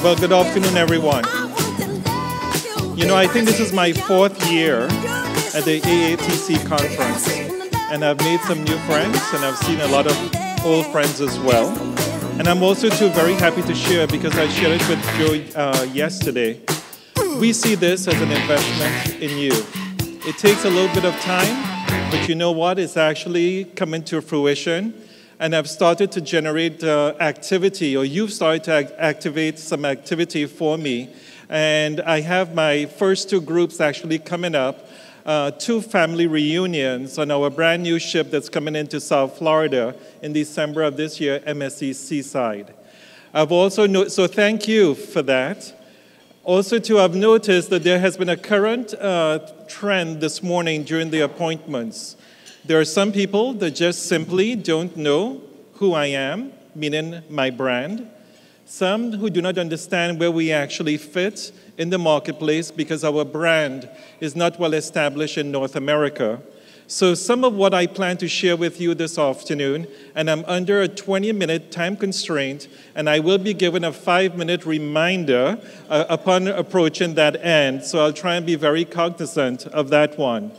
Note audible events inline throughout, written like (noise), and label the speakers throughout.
Speaker 1: Well, good afternoon, everyone. You know, I think this is my fourth year at the AATC conference, and I've made some new friends, and I've seen a lot of old friends as well. And I'm also too very happy to share because I shared it with Joe uh, yesterday. We see this as an investment in you. It takes a little bit of time, but you know what? It's actually coming to fruition and I've started to generate uh, activity, or you've started to act- activate some activity for me. And I have my first two groups actually coming up. Uh, two family reunions on our brand new ship that's coming into South Florida in December of this year, MSC Seaside. I've also no- so thank you for that. Also, to have noticed that there has been a current uh, trend this morning during the appointments. There are some people that just simply don't know who I am, meaning my brand. Some who do not understand where we actually fit in the marketplace because our brand is not well established in North America. So, some of what I plan to share with you this afternoon, and I'm under a 20 minute time constraint, and I will be given a five minute reminder uh, upon approaching that end. So, I'll try and be very cognizant of that one.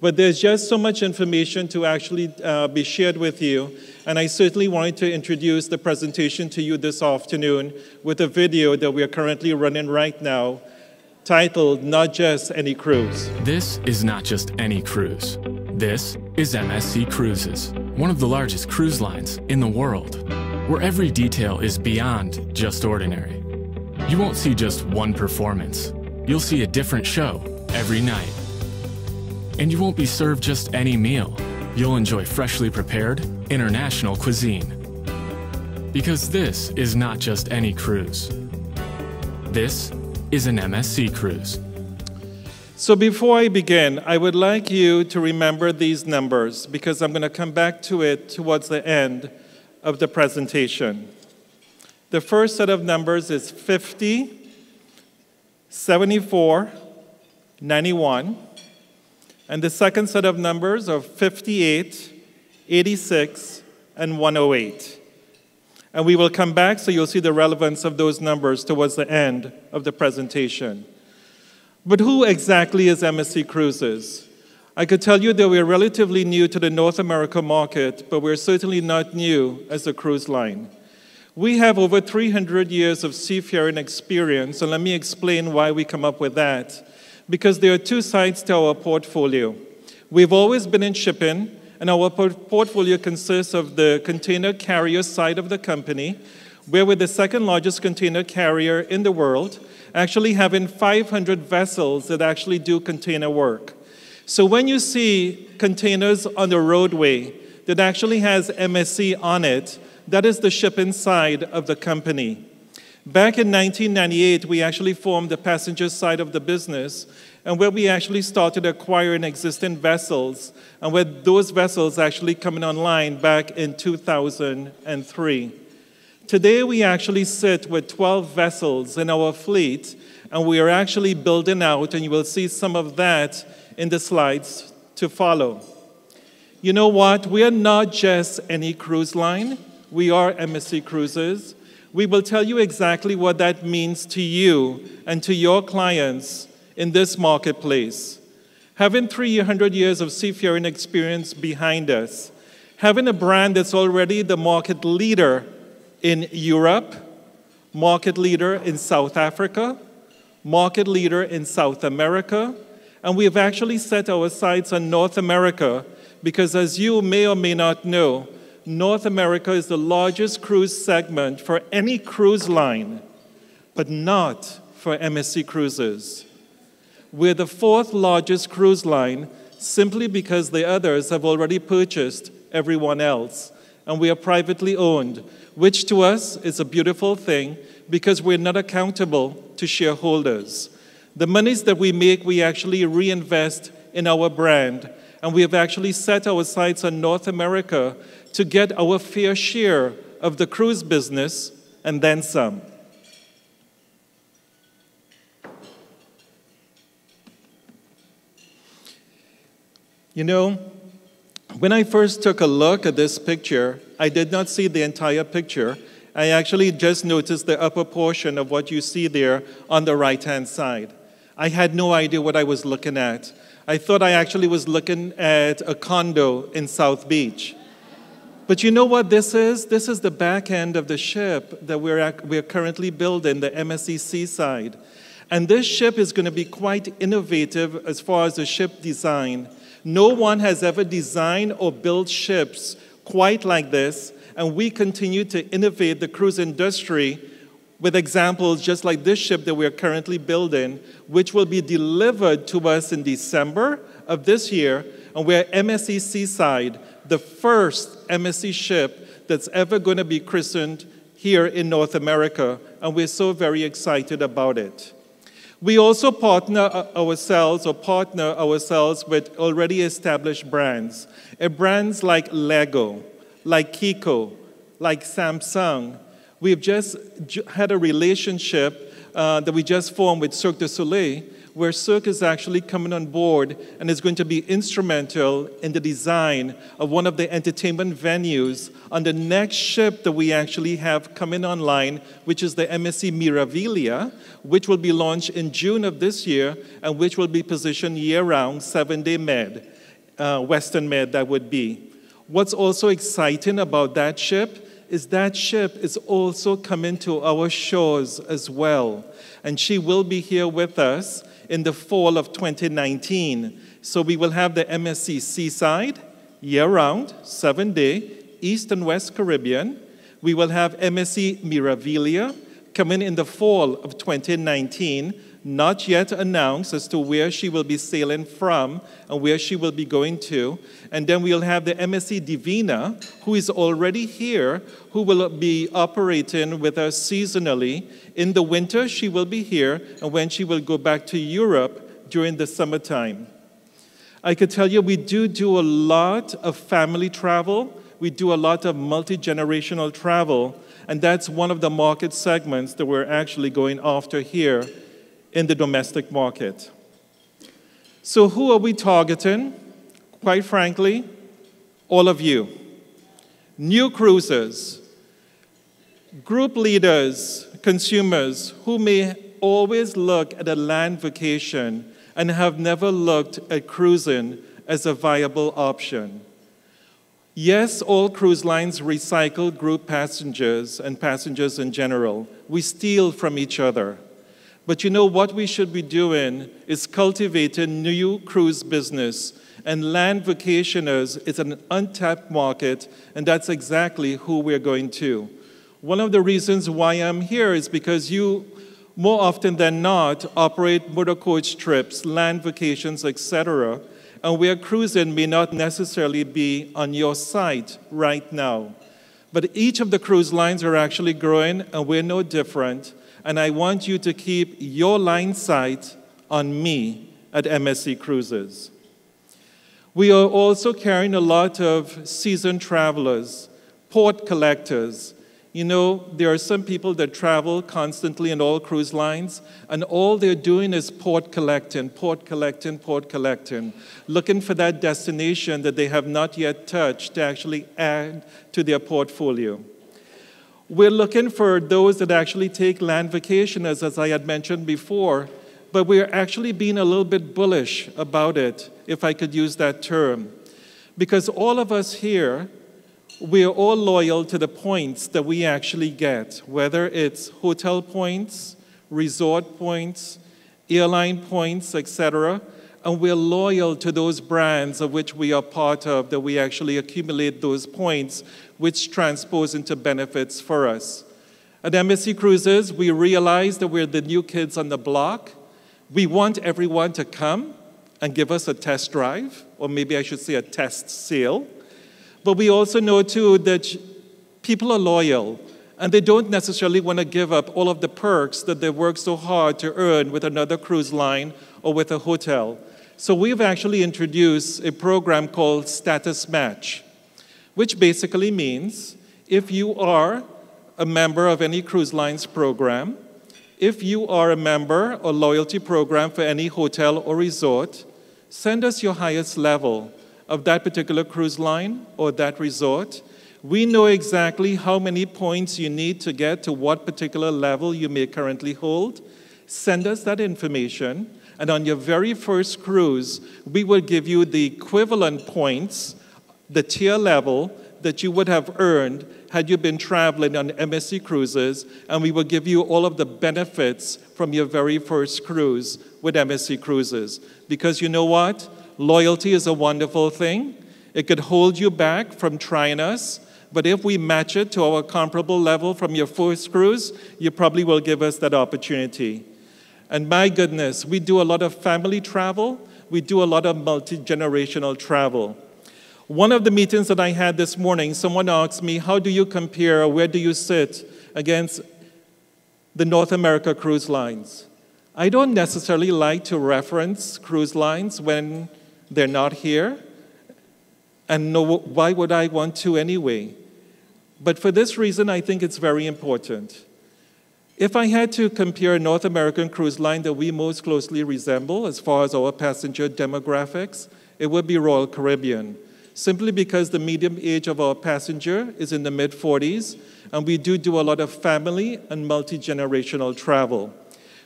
Speaker 1: But there's just so much information to actually uh, be shared with you. And I certainly wanted to introduce the presentation to you this afternoon with a video that we are currently running right now titled Not Just Any Cruise.
Speaker 2: This is not just any cruise. This is MSC Cruises, one of the largest cruise lines in the world, where every detail is beyond just ordinary. You won't see just one performance, you'll see a different show every night. And you won't be served just any meal. You'll enjoy freshly prepared, international cuisine. Because this is not just any cruise. This is an MSC cruise.
Speaker 1: So, before I begin, I would like you to remember these numbers because I'm going to come back to it towards the end of the presentation. The first set of numbers is 50, 74, 91. And the second set of numbers are 58, 86, and 108. And we will come back so you'll see the relevance of those numbers towards the end of the presentation. But who exactly is MSC Cruises? I could tell you that we're relatively new to the North America market, but we're certainly not new as a cruise line. We have over 300 years of seafaring experience, and let me explain why we come up with that because there are two sides to our portfolio. We've always been in shipping, and our portfolio consists of the container carrier side of the company, where we're the second largest container carrier in the world, actually having 500 vessels that actually do container work. So when you see containers on the roadway that actually has MSC on it, that is the shipping side of the company. Back in 1998, we actually formed the passenger side of the business, and where we actually started acquiring existing vessels, and where those vessels actually coming online back in 2003. Today, we actually sit with 12 vessels in our fleet, and we are actually building out, and you will see some of that in the slides to follow. You know what? We are not just any cruise line, we are MSC Cruises we will tell you exactly what that means to you and to your clients in this marketplace. Having 300 years of seafaring experience behind us, having a brand that's already the market leader in Europe, market leader in South Africa, market leader in South America, and we have actually set our sights on North America because, as you may or may not know, North America is the largest cruise segment for any cruise line, but not for MSC Cruises. We're the fourth largest cruise line simply because the others have already purchased everyone else, and we are privately owned, which to us is a beautiful thing because we're not accountable to shareholders. The monies that we make, we actually reinvest in our brand, and we have actually set our sights on North America to get our fair share of the cruise business and then some. You know, When I first took a look at this picture, I did not see the entire picture. I actually just noticed the upper portion of what you see there on the right hand side. I had no idea what I was looking at. I thought I actually was looking at a condo in South Beach. But you know what this is? This is the back end of the ship that we're, we're currently building, the MSC Seaside. And this ship is going to be quite innovative as far as the ship design. No one has ever designed or built ships quite like this, and we continue to innovate the cruise industry with examples just like this ship that we're currently building, which will be delivered to us in December of this year, and we're MSC Seaside, the first MSC ship that's ever going to be christened here in North America, and we're so very excited about it. We also partner ourselves or partner ourselves with already established brands. Brands like Lego, like Chicco, like Samsung. We've just had a relationship uh, that we just formed with Cirque du Soleil, where Cirque is actually coming on board and is going to be instrumental in the design of one of the entertainment venues on the next ship that we actually have coming online, which is the MSC Meraviglia, which will be launched in June of this year and which will be positioned year round, seven day med, uh, Western med, that would be. What's also exciting about that ship is that ship is also coming to our shores as well. And she will be here with us in the fall of 2019. So we will have the MSC Seaside year round, seven day, East and West Caribbean. We will have MSC Meraviglia coming in the fall of 2019 not yet announced as to where she will be sailing from and where she will be going to. And then we'll have the MSC Divina, who is already here, who will be operating with us seasonally. In the winter, she will be here, and when she will go back to Europe during the summertime. I could tell you we do do a lot of family travel. We do a lot of multi generational travel, and that's one of the market segments that we're actually going after here in the domestic market. So, who are we targeting? Quite frankly, all of you. New cruisers, group leaders, consumers who may always look at a land vacation and have never looked at cruising as a viable option. Yes, all cruise lines recycle group passengers and passengers in general. We steal from each other. But you know what we should be doing is cultivating new cruise business. And land vacationers is an untapped market, and that's exactly who we're going to. One of the reasons why I'm here is because you, more often than not, operate motor coach trips, land vacations, etc. And where cruising may not necessarily be on your sight right now. But each of the cruise lines are actually growing, and we're no different and I want you to keep your line sight on me at MSC Cruises. We are also carrying a lot of seasoned travelers, port collectors. You know, there are some people that travel constantly in all cruise lines, and all they're doing is port collecting, port collecting, port collecting, looking for that destination that they have not yet touched to actually add to their portfolio. We're looking for those that actually take land vacationers, as I had mentioned before, but we're actually being a little bit bullish about it, if I could use that term. Because all of us here, we're all loyal to the points that we actually get, whether it's hotel points, resort points, airline points, etc and we're loyal to those brands of which we are part of, that we actually accumulate those points, which transpose into benefits for us. At MSC Cruises, we realize that we're the new kids on the block. We want everyone to come and give us a test drive, or maybe I should say a test sail. But we also know, too, that people are loyal and they don't necessarily want to give up all of the perks that they work so hard to earn with another cruise line or with a hotel. So we've actually introduced a program called Status Match, which basically means if you are a member of any cruise lines program, if you are a member or loyalty program for any hotel or resort, send us your highest level of that particular cruise line or that resort. We know exactly how many points you need to get to what particular level you may currently hold. Send us that information, and on your very first cruise, we will give you the equivalent points, the tier level that you would have earned had you been traveling on MSC cruises, and we will give you all of the benefits from your very first cruise with MSC Cruises. Because you know what? Loyalty is a wonderful thing. It could hold you back from trying us, but if we match it to our comparable level from your first cruise, you probably will give us that opportunity. And my goodness, we do a lot of family travel, we do a lot of multi generational travel. One of the meetings that I had this morning, someone asked me, How do you compare, where do you sit against the North America cruise lines? I don't necessarily like to reference cruise lines when they're not here. And no, why would I want to anyway? But for this reason, I think it's very important. If I had to compare a North American cruise line that we most closely resemble as far as our passenger demographics, it would be Royal Caribbean. Simply because the median age of our passenger is in the mid 40s, and we do do a lot of family and multi generational travel.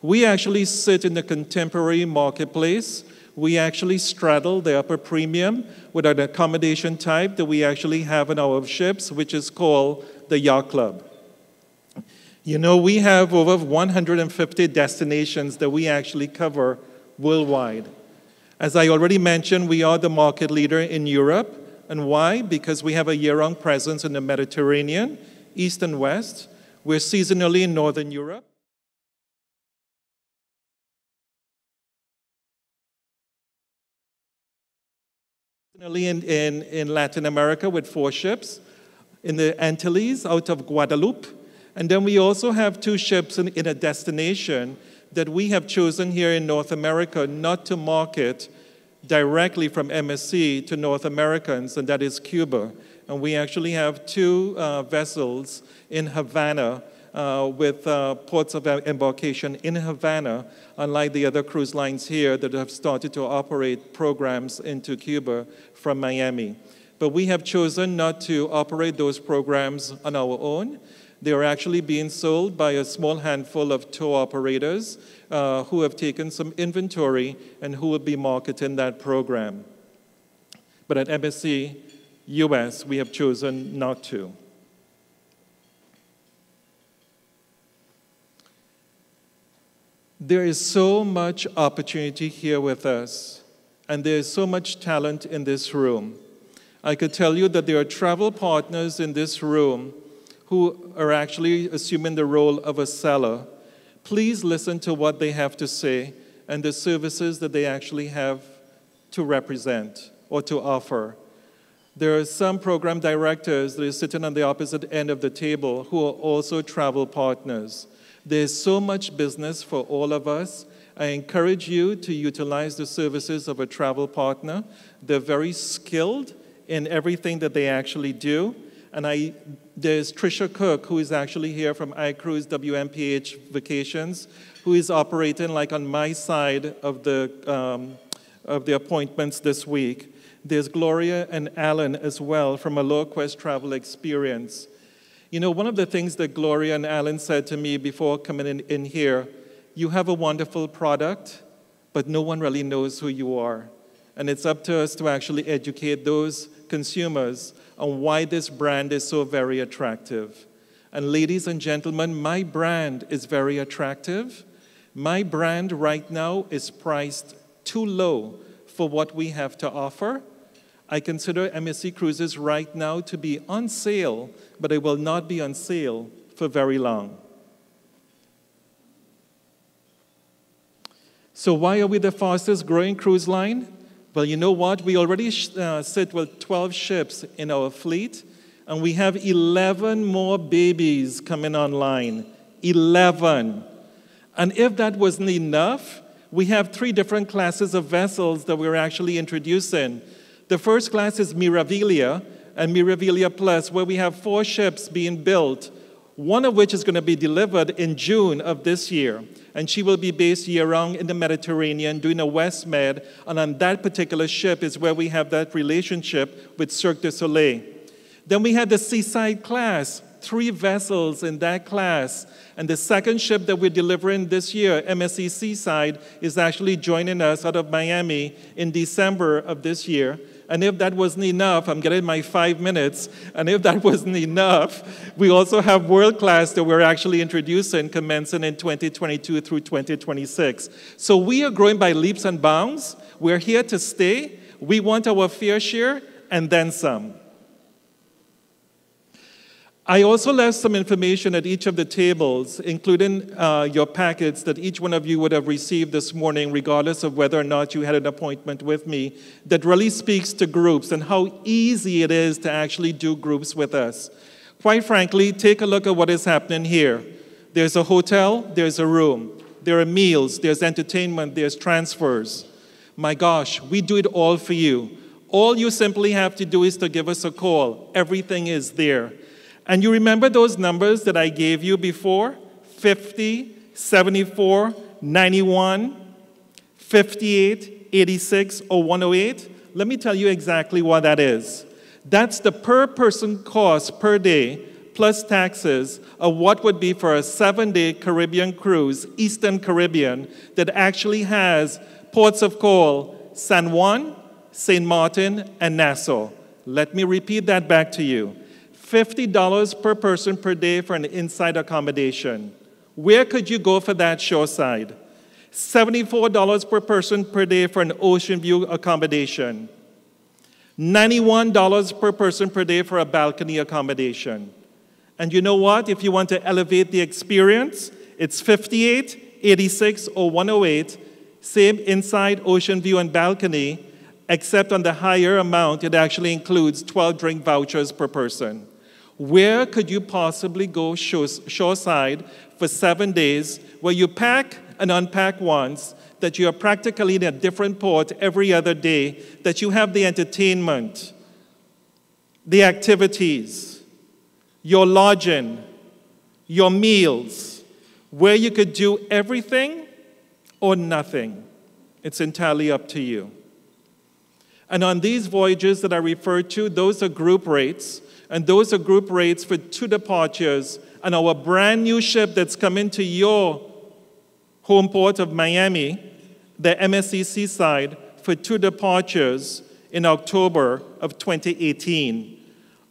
Speaker 1: We actually sit in the contemporary marketplace. We actually straddle the upper premium with an accommodation type that we actually have in our ships, which is called the Yacht Club. You know, we have over 150 destinations that we actually cover worldwide. As I already mentioned, we are the market leader in Europe. And why? Because we have a year round presence in the Mediterranean, East and West. We're seasonally in Northern Europe. in, in, in Latin America with four ships, in the Antilles out of Guadeloupe. And then we also have two ships in, in a destination that we have chosen here in North America not to market directly from MSC to North Americans, and that is Cuba. And we actually have two uh, vessels in Havana uh, with uh, ports of embarkation in Havana, unlike the other cruise lines here that have started to operate programs into Cuba from Miami. But we have chosen not to operate those programs on our own. They are actually being sold by a small handful of tour operators uh, who have taken some inventory and who will be marketing that program. But at MSC US, we have chosen not to. There is so much opportunity here with us, and there is so much talent in this room. I could tell you that there are travel partners in this room who are actually assuming the role of a seller. Please listen to what they have to say and the services that they actually have to represent or to offer. There are some program directors that are sitting on the opposite end of the table who are also travel partners. There's so much business for all of us. I encourage you to utilize the services of a travel partner. They're very skilled in everything that they actually do. And I, there's Trisha Cook, who is actually here from iCruise WMPH Vacations, who is operating like on my side of the, um, of the appointments this week. There's Gloria and Alan as well from a low Quest Travel Experience. You know, one of the things that Gloria and Alan said to me before coming in, in here, you have a wonderful product, but no one really knows who you are. And it's up to us to actually educate those consumers on why this brand is so very attractive. And ladies and gentlemen, my brand is very attractive. My brand right now is priced too low for what we have to offer. I consider MSC Cruises right now to be on sale, but it will not be on sale for very long. So, why are we the fastest growing cruise line? Well, you know what? We already uh, sit with 12 ships in our fleet, and we have 11 more babies coming online. 11. And if that wasn't enough, we have three different classes of vessels that we're actually introducing. The first class is Meraviglia and Meraviglia Plus, where we have four ships being built one of which is going to be delivered in June of this year. And she will be based year round in the Mediterranean doing a West Med. And on that particular ship is where we have that relationship with Cirque du Soleil. Then we had the Seaside class, three vessels in that class. And the second ship that we're delivering this year, MSC Seaside, is actually joining us out of Miami in December of this year. And if that wasn't enough, I'm getting my five minutes. And if that (laughs) wasn't enough, we also have world class that we're actually introducing commencing in 2022 through 2026. So we are growing by leaps and bounds. We're here to stay. We want our fair share and then some. I also left some information at each of the tables, including uh, your packets that each one of you would have received this morning, regardless of whether or not you had an appointment with me, that really speaks to groups and how easy it is to actually do groups with us. Quite frankly, take a look at what is happening here. There's a hotel, there's a room, there are meals, there's entertainment, there's transfers. My gosh, we do it all for you. All you simply have to do is to give us a call. Everything is there. And you remember those numbers that I gave you before 50, 74, 91, 58, 86, or 108? Let me tell you exactly what that is. That's the per person cost per day plus taxes of what would be for a seven day Caribbean cruise, Eastern Caribbean, that actually has ports of call San Juan, St. Martin, and Nassau. Let me repeat that back to you. $50 per person per day for an inside accommodation. Where could you go for that shoreside? $74 per person per day for an ocean view accommodation. $91 per person per day for a balcony accommodation. And you know what? If you want to elevate the experience, it's 58, 86, or 108, same inside ocean view and balcony, except on the higher amount, it actually includes 12 drink vouchers per person. Where could you possibly go shoreside for seven days where you pack and unpack once, that you are practically in a different port every other day, that you have the entertainment, the activities, your lodging, your meals, where you could do everything or nothing? It's entirely up to you. And on these voyages that I referred to, those are group rates and those are group rates for two departures. And our brand new ship that's coming to your home port of Miami, the MSC Seaside, for two departures in October of 2018.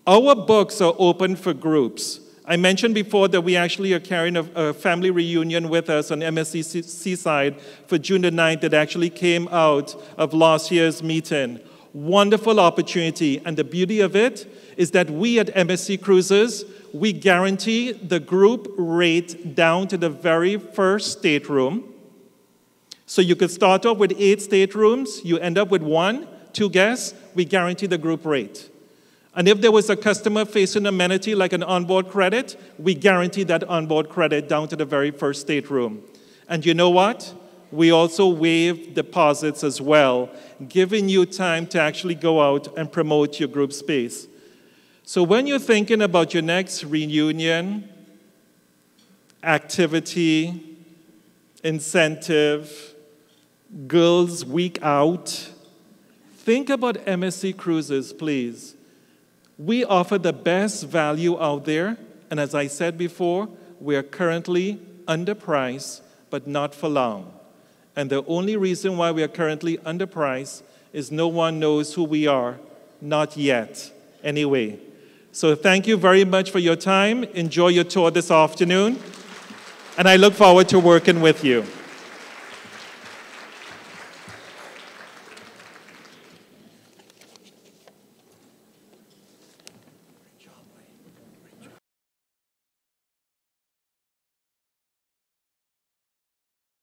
Speaker 1: Our books are open for groups. I mentioned before that we actually are carrying a, a, family reunion with us on MSC Seaside for June the 9th that actually came out of last year's meeting. Wonderful opportunity. And the beauty of it is that we at MSC Cruises, we guarantee the group rate down to the very first stateroom. So you could start off with eight staterooms, you end up with one, two guests, we guarantee the group rate. And if there was a customer facing amenity like an onboard credit, we guarantee that onboard credit down to the very first stateroom. And you know what? We also waive deposits as well, giving you time to actually go out and promote your group space. So when you're thinking about your next reunion, activity, incentive, girls' week out, think about MSC Cruises, please. We offer the best value out there, and as I said before, we are currently underpriced, but not for long. And the only reason why we are currently underpriced is no one knows who we are, not yet, anyway. So thank you very much for your time. Enjoy your tour this afternoon. And I look forward to working with you.